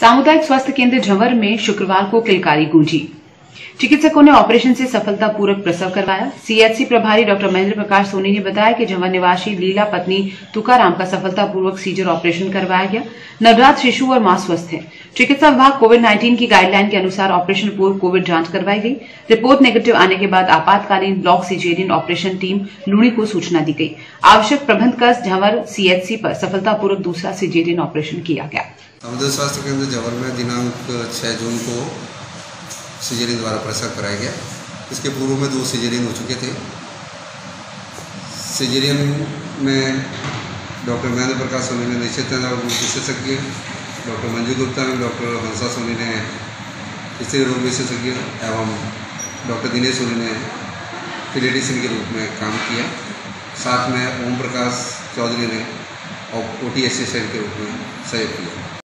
सामुदायिक स्वास्थ्य केंद्र झंवर में शुक्रवार को किलकारी गूंजी। चिकित्सकों ने ऑपरेशन से सफलतापूर्वक प्रसव करवाया। सीएचसी प्रभारी डॉक्टर महेंद्र प्रकाश सोनी ने बताया कि झंवर निवासी लीला पत्नी तुकाराम का सफलतापूर्वक सीजर ऑपरेशन करवाया गया। नवजात शिशु और माँ स्वस्थ है। चिकित्सा विभाग कोविड 19 की गाइडलाइन के अनुसार ऑपरेशन पूर्व कोविड जाँच करवाई गई। रिपोर्ट नेगेटिव आने के बाद आपातकालीन block caesarean operation team Luni को सूचना दी गई। आवश्यक प्रबंध कर झंवर सीएचसी पर सफलतापूर्वक दूसरा सीजेरियन ऑपरेशन किया गया। समुद्र स्वास्थ्य केंद्र जवर में दिनांक 6 जून को सिजेरियन द्वारा प्रसव कराया गया। इसके पूर्व में दो सिजेरियन हो चुके थे। सिजेरियन में डॉक्टर महेंद्र प्रकाश सोनी ने निश्चित विशेषज्ञ डॉक्टर मंजू गुप्ता ने डॉक्टर हंसा सोनी ने स्त्री रोग विशेषज्ञ एवं डॉक्टर दिनेश सोनी ने फिलेटिशन के रूप में काम किया। साथ में ओम प्रकाश चौधरी ने ओ टी के रूप में सहयोग किया।